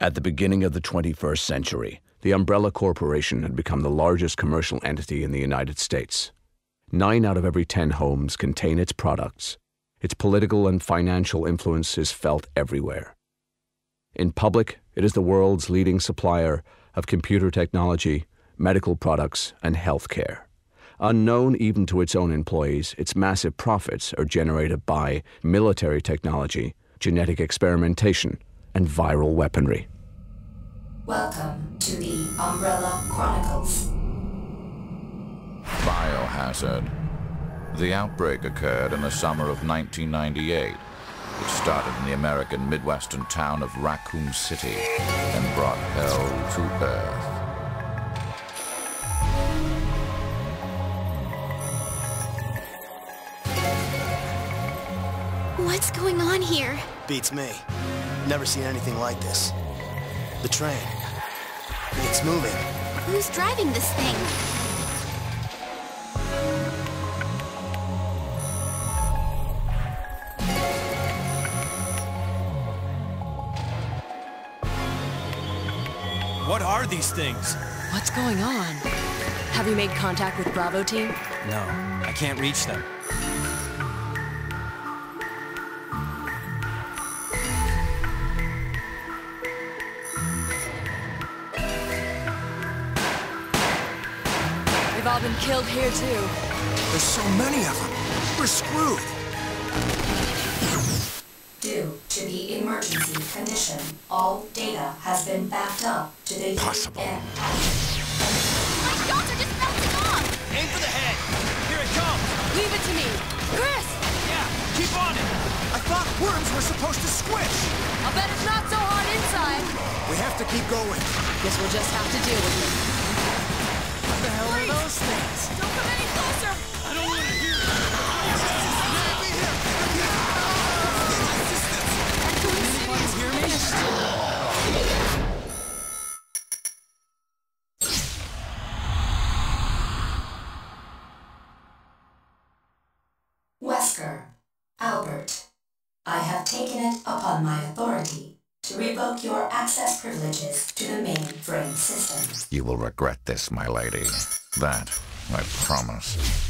At the beginning of the 21st century, the Umbrella Corporation had become the largest commercial entity in the United States. Nine out of every ten homes contain its products. Its political and financial influence is felt everywhere. In public, it is the world's leading supplier of computer technology, medical products, and healthcare. Unknown even to its own employees, its massive profits are generated by military technology, genetic experimentation, and viral weaponry. Welcome to the Umbrella Chronicles. Biohazard. The outbreak occurred in the summer of 1998. It started in the American Midwestern town of Raccoon City and brought hell to earth. What's going on here? Beats me. Never seen anything like this. The train. It's moving. Who's driving this thing? What are these things? What's going on? Have you made contact with Bravo team? No, I can't reach them. They've all been killed here too. There's so many of them. We're screwed. Due to the emergency condition, all data has been backed up to the Possible. UN. My shots are just bouncing off! Aim for the head! Here it comes! Leave it to me. Chris! Yeah, keep on it! I thought worms were supposed to squish. I'll bet it's not so hard inside. We have to keep going. Guess we'll just have to deal with it. What the are those things? Don't come any closer! I don't want to hear it! Wesker, Albert, I have taken it upon my authority to revoke your access privileges to the mainframe system. You will regret this, my lady. That, I promise.